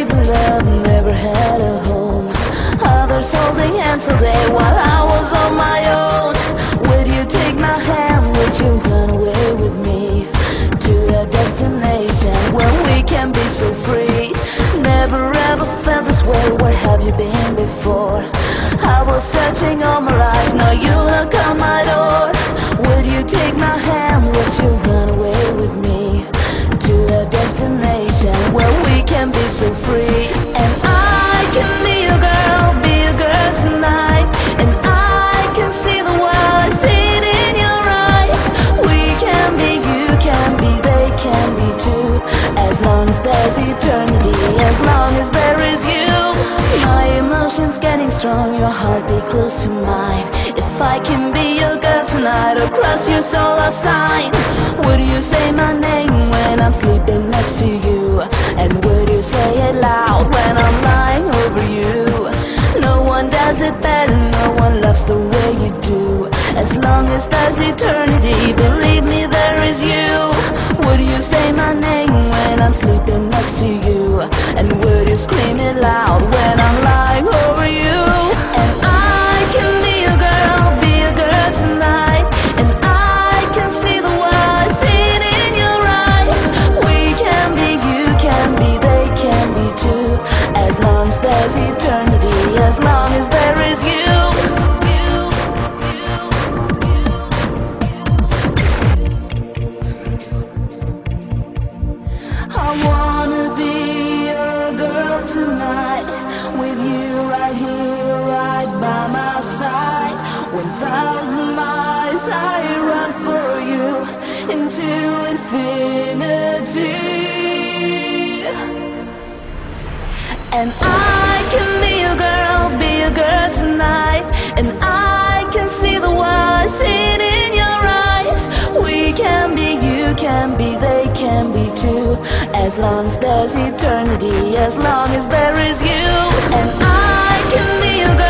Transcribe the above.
People I never had a home Others holding hands all day while I was on my own Would you take my hand? Would you run away with me? To a destination where we can be so free Never ever felt this way, where have you been before? I was searching all my life, now you knock on my door Would you take my hand? Would you run getting strong, your heart be close to mine. If I can be your girl tonight, or cross your solar sign, would you say my name when I'm sleeping next to you? And would you say it loud when I'm lying over you? No one does it better, no one loves the way you do. As long as there's eternity, believe me, there is you. Would you say my name when I'm sleeping next to you? And would you scream it loud when eternity, as long as there is you. I wanna be your girl tonight With you right here, right by my side One thousand miles I run for you Into infinity And I can be your girl, be your girl tonight. And I can see the world, see in your eyes. We can be, you can be, they can be too As long as there's eternity, as long as there is you. And I can be your girl,